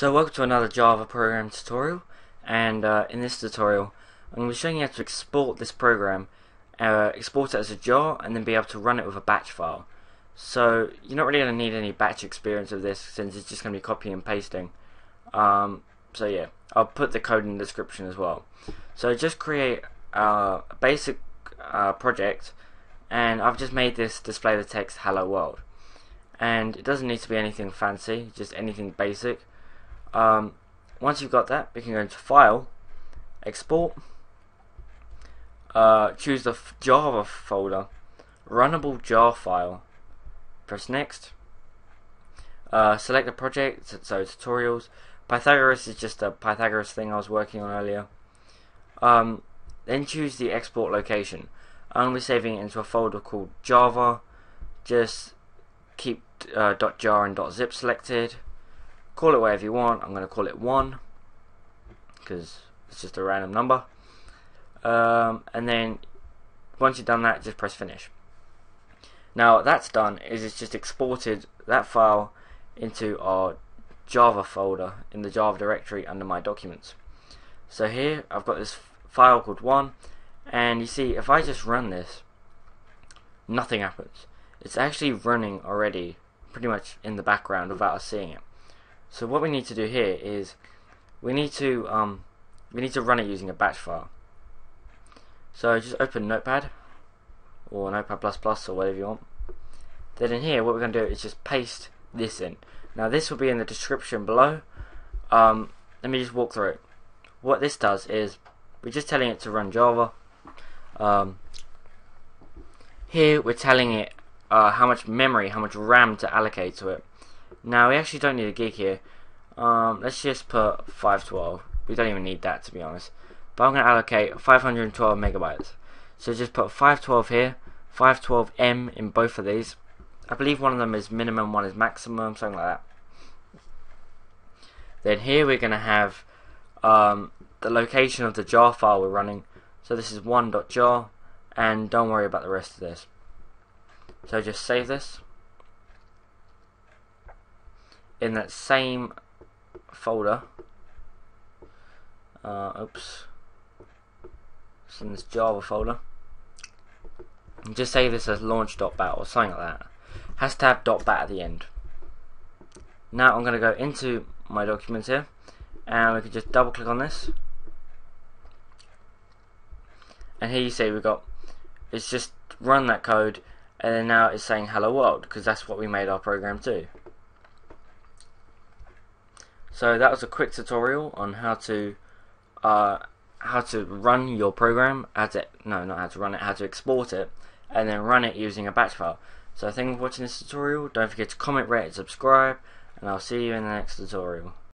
So welcome to another Java program tutorial and uh, in this tutorial I'm going to be showing you how to export this program uh, export it as a jar and then be able to run it with a batch file. So you're not really going to need any batch experience of this since it's just going to be copying and pasting. Um, so yeah I'll put the code in the description as well. So just create uh, a basic uh, project and I've just made this display the text hello world. And it doesn't need to be anything fancy just anything basic um, once you've got that, we can go into File, Export, uh, choose the Java folder, Runnable jar file, press Next, uh, select the project, so tutorials. Pythagoras is just a Pythagoras thing I was working on earlier. Um, then choose the export location. I'm going to be saving it into a folder called Java. Just keep uh, .jar and .zip selected. Call it whatever you want. I'm going to call it 1 because it's just a random number. Um, and then once you've done that, just press finish. Now that's done is it's just exported that file into our Java folder in the Java directory under my documents. So here I've got this file called 1 and you see if I just run this nothing happens. It's actually running already pretty much in the background without us seeing it. So what we need to do here is we need to um, we need to run it using a batch file. So just open Notepad or Notepad++ or whatever you want. Then in here, what we're going to do is just paste this in. Now this will be in the description below. Um, let me just walk through it. What this does is we're just telling it to run Java. Um, here we're telling it uh, how much memory, how much RAM to allocate to it. Now we actually don't need a gig here. Um, let's just put 512. We don't even need that to be honest. But I'm going to allocate 512 megabytes. So just put 512 here, 512M in both of these. I believe one of them is minimum, one is maximum, something like that. Then here we're going to have um, the location of the jar file we're running. So this is 1.jar and don't worry about the rest of this. So just save this in that same folder. Uh, oops. It's in this Java folder. And just save this as launch.bat or something like that. Has to have .bat at the end. Now I'm going to go into my documents here and we can just double click on this. And here you see we've got it's just run that code and then now it's saying hello world because that's what we made our program to so that was a quick tutorial on how to uh, how to run your program, how to no not how to run it, how to export it, and then run it using a batch file. So thank you for watching this tutorial. Don't forget to comment, rate, and subscribe, and I'll see you in the next tutorial.